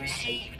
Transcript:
Receive. received.